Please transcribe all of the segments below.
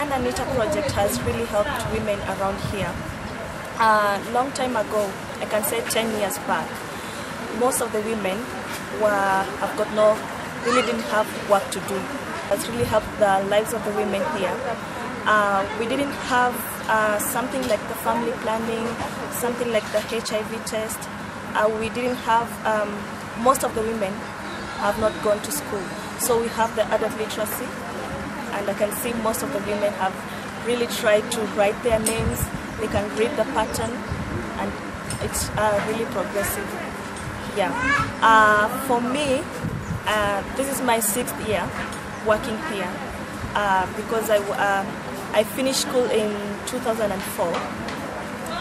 And Anita project has really helped women around here. A long time ago, I can say 10 years back, most of the women were have got no, really didn't have work to do. It's really helped the lives of the women here. Uh, we didn't have uh, something like the family planning, something like the HIV test. Uh, we didn't have, um, most of the women have not gone to school. So we have the adult literacy, and I can see most of the women have really tried to write their names. They can read the pattern, and it's uh, really progressive. Yeah. Uh, for me, uh, this is my sixth year working here uh, because I, uh, I finished school in 2004,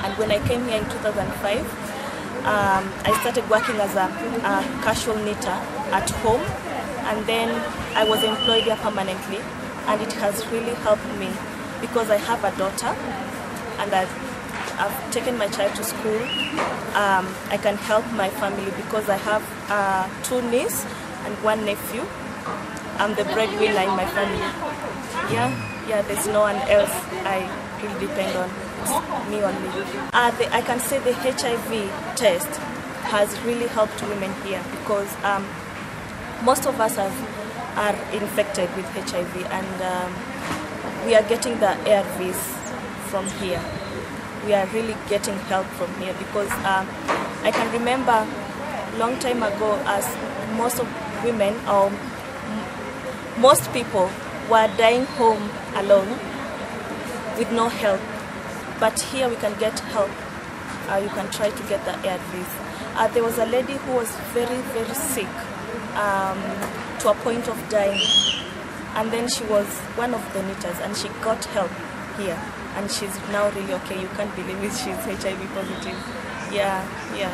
and when I came here in 2005, um, I started working as a, a casual knitter at home, and then I was employed here permanently and it has really helped me because I have a daughter and I've, I've taken my child to school. Um, I can help my family because I have uh, two nieces and one nephew. I'm the breadwinner in my family. Yeah, yeah, there's no one else I really depend on. It's me only. Uh, the, I can say the HIV test has really helped women here because um, most of us have are infected with HIV and um, we are getting the ARVs from here. We are really getting help from here because um, I can remember long time ago as most of women or most people were dying home alone with no help. But here we can get help. Uh, you can try to get the ARVs. Uh, there was a lady who was very, very sick. Um, to a point of dying. And then she was one of the knitters and she got help here. And she's now really okay. You can't believe it, she's HIV positive. Yeah, yeah.